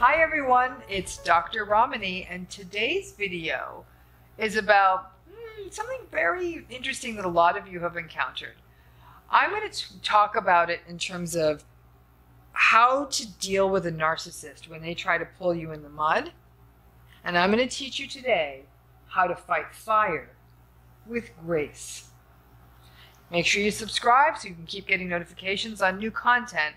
Hi everyone, it's Dr. Ramani and today's video is about hmm, something very interesting that a lot of you have encountered. I'm going to talk about it in terms of how to deal with a narcissist when they try to pull you in the mud. And I'm going to teach you today how to fight fire with grace. Make sure you subscribe so you can keep getting notifications on new content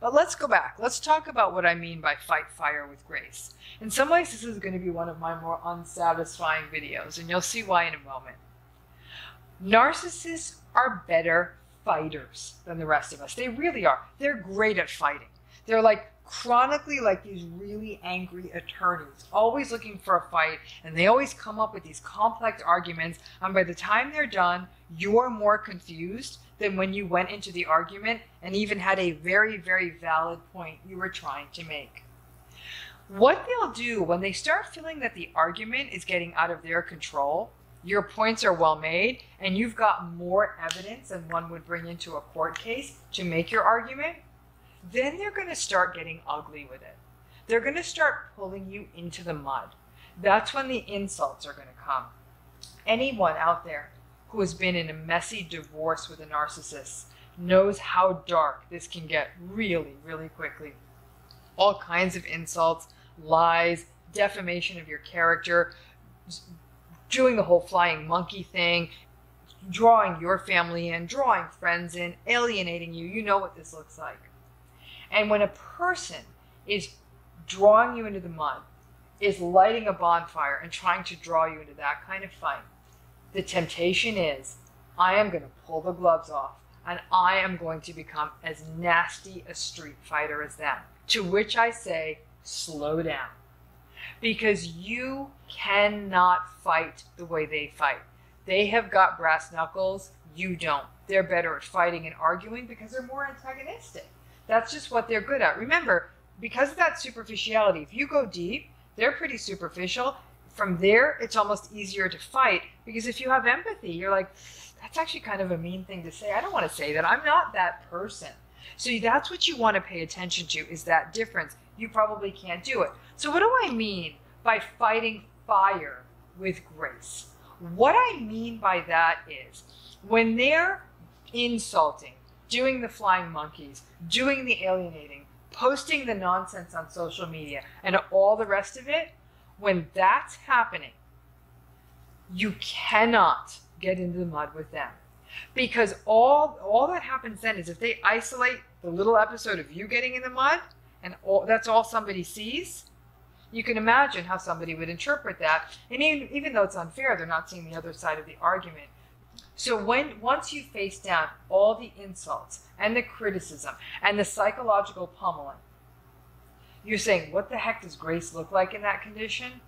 but let's go back. Let's talk about what I mean by fight fire with grace. In some ways, this is going to be one of my more unsatisfying videos, and you'll see why in a moment. Narcissists are better fighters than the rest of us. They really are. They're great at fighting. They're like chronically like these really angry attorneys, always looking for a fight, and they always come up with these complex arguments. And by the time they're done, you're more confused than when you went into the argument and even had a very, very valid point you were trying to make. What they'll do when they start feeling that the argument is getting out of their control, your points are well made, and you've got more evidence than one would bring into a court case to make your argument, then they're going to start getting ugly with it. They're going to start pulling you into the mud. That's when the insults are going to come. Anyone out there who has been in a messy divorce with a narcissist knows how dark this can get really, really quickly. All kinds of insults, lies, defamation of your character, doing the whole flying monkey thing, drawing your family in, drawing friends in, alienating you. You know what this looks like. And when a person is drawing you into the mud, is lighting a bonfire and trying to draw you into that kind of fight, the temptation is I am going to pull the gloves off and I am going to become as nasty a street fighter as them. To which I say, slow down. Because you cannot fight the way they fight. They have got brass knuckles, you don't. They're better at fighting and arguing because they're more antagonistic. That's just what they're good at. Remember, because of that superficiality, if you go deep, they're pretty superficial from there, it's almost easier to fight because if you have empathy, you're like, that's actually kind of a mean thing to say. I don't want to say that. I'm not that person. So that's what you want to pay attention to is that difference. You probably can't do it. So what do I mean by fighting fire with grace? What I mean by that is when they're insulting, doing the flying monkeys, doing the alienating, posting the nonsense on social media, and all the rest of it, when that's happening, you cannot get into the mud with them. Because all all that happens then is if they isolate the little episode of you getting in the mud and all, that's all somebody sees, you can imagine how somebody would interpret that. And even, even though it's unfair, they're not seeing the other side of the argument. So when once you face down all the insults and the criticism and the psychological pummeling, you're saying, what the heck does grace look like in that condition?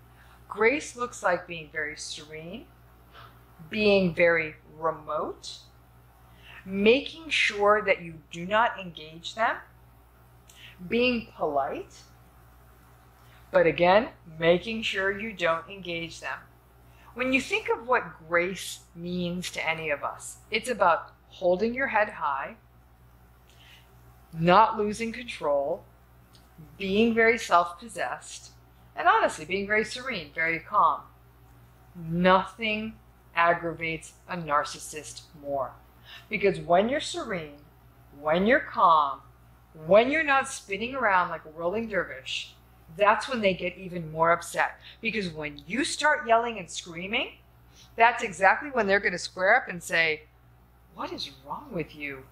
Grace looks like being very serene, being very remote, making sure that you do not engage them, being polite, but again, making sure you don't engage them. When you think of what grace means to any of us, it's about holding your head high, not losing control, being very self possessed, and honestly, being very serene, very calm. Nothing aggravates a narcissist more. Because when you're serene, when you're calm, when you're not spinning around like a rolling dervish, that's when they get even more upset. Because when you start yelling and screaming, that's exactly when they're going to square up and say, What is wrong with you?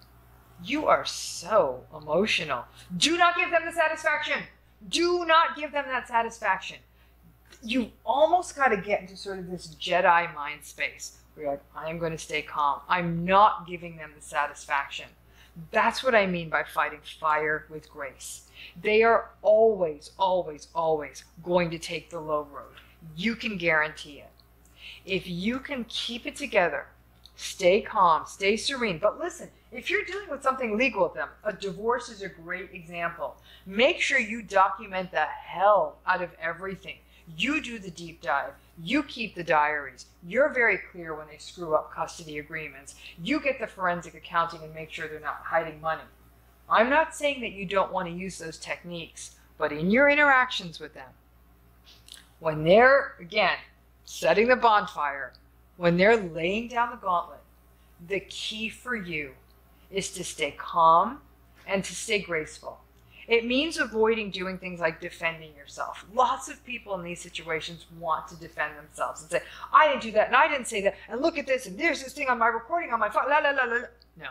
You are so emotional. Do not give them the satisfaction. Do not give them that satisfaction. You almost got to get into sort of this Jedi mind space where you're like, I am going to stay calm. I'm not giving them the satisfaction. That's what I mean by fighting fire with grace. They are always, always, always going to take the low road. You can guarantee it. If you can keep it together, stay calm, stay serene. But listen, if you're dealing with something legal with them, a divorce is a great example. Make sure you document the hell out of everything. You do the deep dive. You keep the diaries. You're very clear when they screw up custody agreements. You get the forensic accounting and make sure they're not hiding money. I'm not saying that you don't want to use those techniques, But in your interactions with them, when they're, again, setting the bonfire, when they're laying down the gauntlet, the key for you is to stay calm and to stay graceful. It means avoiding doing things like defending yourself. Lots of people in these situations want to defend themselves and say, I didn't do that and I didn't say that, and look at this, and there's this thing on my recording on my phone, la la la la. No.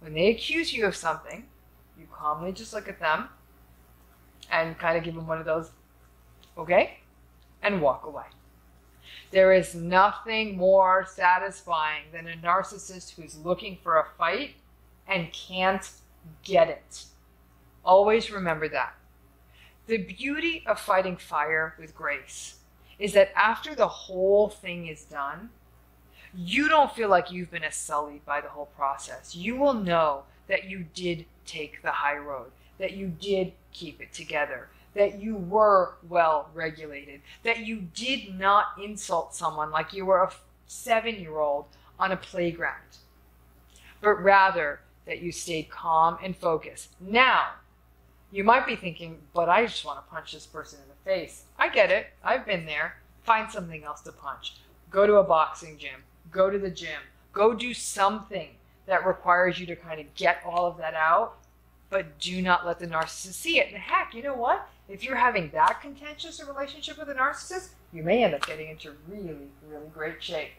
When they accuse you of something, you calmly just look at them and kind of give them one of those, okay, and walk away. There is nothing more satisfying than a narcissist who's looking for a fight and can't get it. Always remember that. The beauty of fighting fire with grace is that after the whole thing is done, you don't feel like you've been sullied by the whole process. You will know that you did take the high road, that you did keep it together, that you were well regulated, that you did not insult someone like you were a seven year old on a playground, but rather that you stayed calm and focused. Now, you might be thinking, but I just want to punch this person in the face. I get it. I've been there. Find something else to punch. Go to a boxing gym. Go to the gym. Go do something that requires you to kind of get all of that out, but do not let the narcissist see it. And heck, you know what? If you're having that contentious a relationship with a narcissist, you may end up getting into really, really great shape.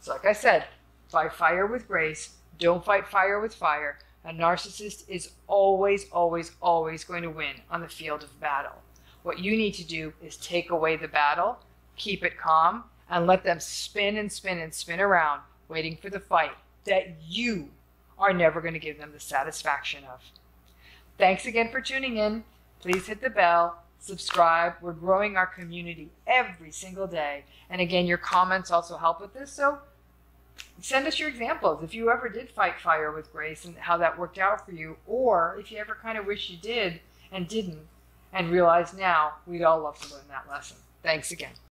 So, like I said, fight fire with grace. Don't fight fire with fire. A narcissist is always, always, always going to win on the field of battle. What you need to do is take away the battle, keep it calm, and let them spin and spin and spin around, waiting for the fight that you are never going to give them the satisfaction of. Thanks again for tuning in. Please hit the bell, subscribe. We're growing our community every single day. And again, your comments also help with this. So send us your examples if you ever did fight fire with grace and how that worked out for you, or if you ever kind of wish you did and didn't and realize now we'd all love to learn that lesson. Thanks again.